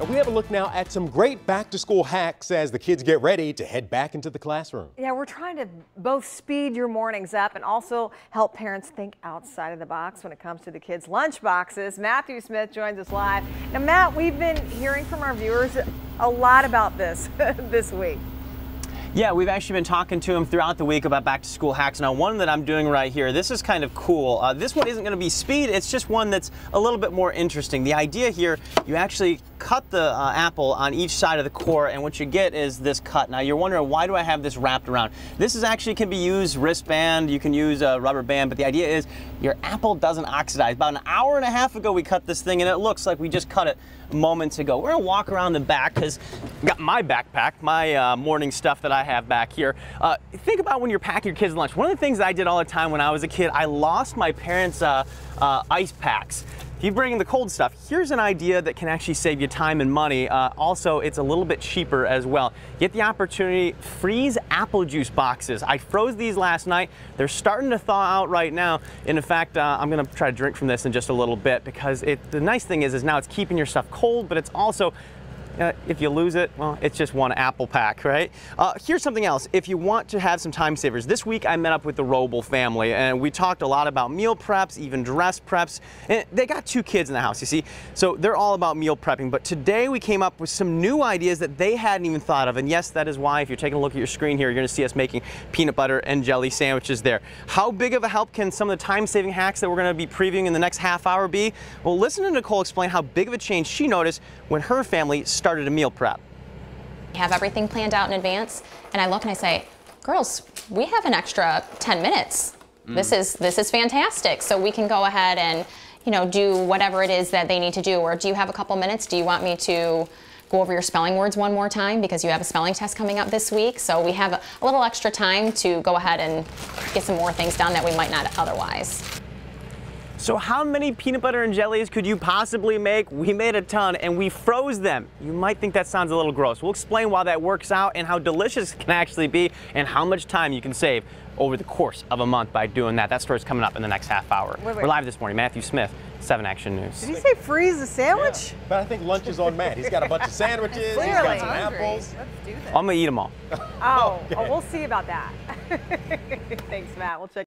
And we have a look now at some great back to school hacks as the kids get ready to head back into the classroom. Yeah, we're trying to both speed your mornings up and also help parents think outside of the box when it comes to the kids' lunch boxes. Matthew Smith joins us live. Now, Matt, we've been hearing from our viewers a lot about this this week. Yeah, we've actually been talking to him throughout the week about back to school hacks. Now, one that I'm doing right here, this is kind of cool. Uh, this one isn't going to be speed, it's just one that's a little bit more interesting. The idea here, you actually cut the uh, apple on each side of the core, and what you get is this cut. Now, you're wondering, why do I have this wrapped around? This is actually can be used wristband, you can use a rubber band, but the idea is your apple doesn't oxidize. About an hour and a half ago, we cut this thing, and it looks like we just cut it moments ago. We're gonna walk around the back because got my backpack, my uh, morning stuff that I have back here. Uh, think about when you're packing your kids' lunch. One of the things I did all the time when I was a kid, I lost my parents' uh, uh ice packs. If you bring in the cold stuff, here's an idea that can actually save you time and money. Uh, also, it's a little bit cheaper as well. Get the opportunity, freeze apple juice boxes. I froze these last night. They're starting to thaw out right now. And in fact, uh, I'm gonna try to drink from this in just a little bit because it, the nice thing is, is now it's keeping your stuff cold, but it's also uh, if you lose it, well, it's just one apple pack, right? Uh, here's something else. If you want to have some time savers, this week I met up with the Wrobel family and we talked a lot about meal preps, even dress preps. And they got two kids in the house, you see? So they're all about meal prepping. But today we came up with some new ideas that they hadn't even thought of. And yes, that is why if you're taking a look at your screen here, you're gonna see us making peanut butter and jelly sandwiches there. How big of a help can some of the time-saving hacks that we're gonna be previewing in the next half hour be? Well, listen to Nicole explain how big of a change she noticed when her family started started a meal prep. have everything planned out in advance, and I look and I say, girls, we have an extra 10 minutes. Mm. This is this is fantastic. So we can go ahead and, you know, do whatever it is that they need to do. Or do you have a couple minutes? Do you want me to go over your spelling words one more time because you have a spelling test coming up this week. So we have a, a little extra time to go ahead and get some more things done that we might not otherwise. So how many peanut butter and jellies could you possibly make? We made a ton and we froze them. You might think that sounds a little gross. We'll explain why that works out and how delicious it can actually be and how much time you can save over the course of a month by doing that. That story's coming up in the next half hour. Wait, wait. We're live this morning. Matthew Smith, 7 Action News. Did he say freeze the sandwich? Yeah, but I think lunch is on Matt. He's got a bunch of sandwiches, Clearly. he's got some apples. Let's do this. I'm going to eat them all. Oh, okay. oh, we'll see about that. Thanks, Matt. We'll check